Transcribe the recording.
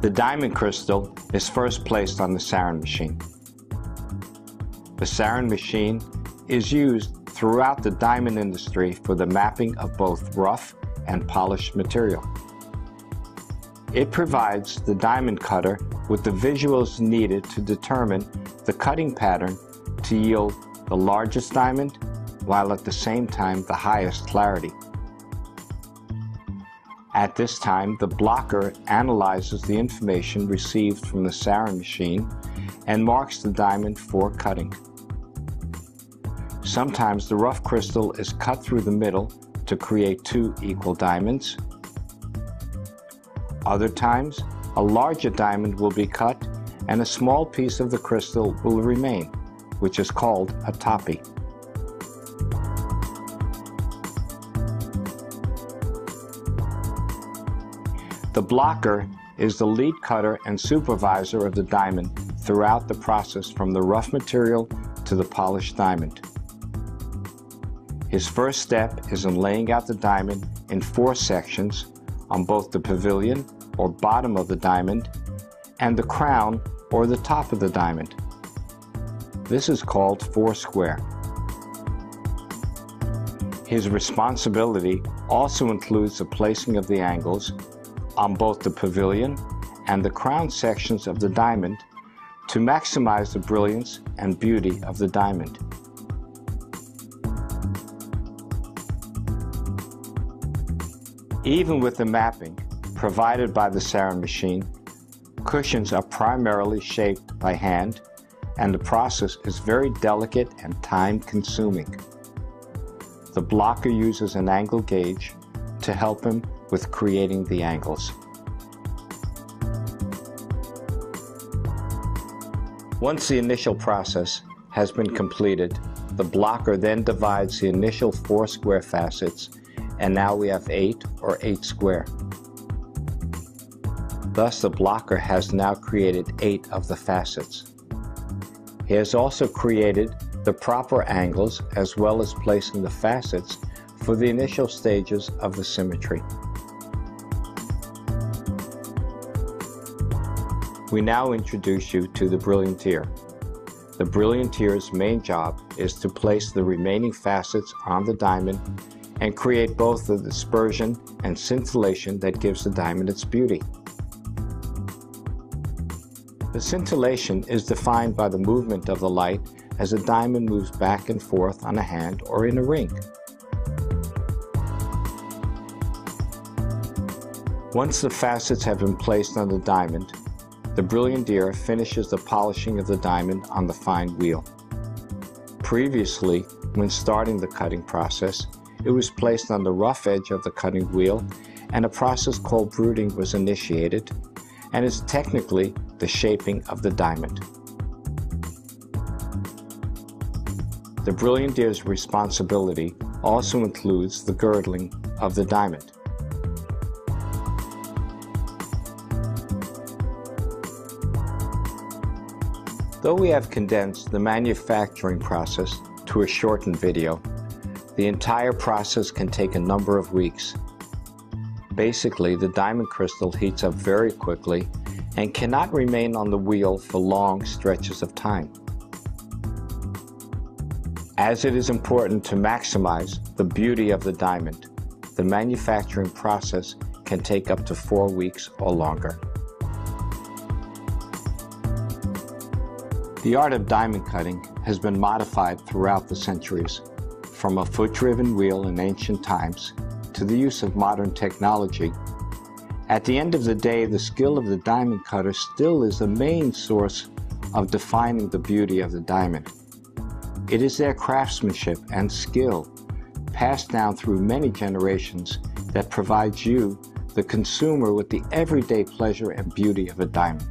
The diamond crystal is first placed on the Sarin machine. The Sarin machine is used throughout the diamond industry for the mapping of both rough and polished material. It provides the diamond cutter with the visuals needed to determine the cutting pattern to yield the largest diamond while at the same time the highest clarity. At this time, the blocker analyzes the information received from the Sarin machine and marks the diamond for cutting. Sometimes the rough crystal is cut through the middle to create two equal diamonds. Other times, a larger diamond will be cut and a small piece of the crystal will remain, which is called a toppy. The blocker is the lead cutter and supervisor of the diamond throughout the process from the rough material to the polished diamond. His first step is in laying out the diamond in four sections on both the pavilion or bottom of the diamond and the crown or the top of the diamond. This is called foursquare. His responsibility also includes the placing of the angles on both the pavilion and the crown sections of the diamond to maximize the brilliance and beauty of the diamond. Even with the mapping provided by the Sarin machine, cushions are primarily shaped by hand and the process is very delicate and time consuming. The blocker uses an angle gauge to help him with creating the angles. Once the initial process has been completed, the blocker then divides the initial four square facets and now we have 8 or 8 square. Thus the blocker has now created 8 of the facets. He has also created the proper angles as well as placing the facets for the initial stages of the symmetry. We now introduce you to the Brillianteer. The Brillianteer's main job is to place the remaining facets on the diamond and create both the dispersion and scintillation that gives the diamond its beauty. The scintillation is defined by the movement of the light as a diamond moves back and forth on a hand or in a ring. Once the facets have been placed on the diamond, the Brillianteer finishes the polishing of the diamond on the fine wheel. Previously, when starting the cutting process, it was placed on the rough edge of the cutting wheel and a process called bruting was initiated and is technically the shaping of the diamond. The Brillianteer's responsibility also includes the girdling of the diamond. Though we have condensed the manufacturing process to a shortened video, the entire process can take a number of weeks. Basically, the diamond crystal heats up very quickly and cannot remain on the wheel for long stretches of time. As it is important to maximize the beauty of the diamond, the manufacturing process can take up to four weeks or longer. The art of diamond cutting has been modified throughout the centuries, from a foot-driven wheel in ancient times to the use of modern technology. At the end of the day, the skill of the diamond cutter still is the main source of defining the beauty of the diamond. It is their craftsmanship and skill, passed down through many generations, that provides you, the consumer, with the everyday pleasure and beauty of a diamond.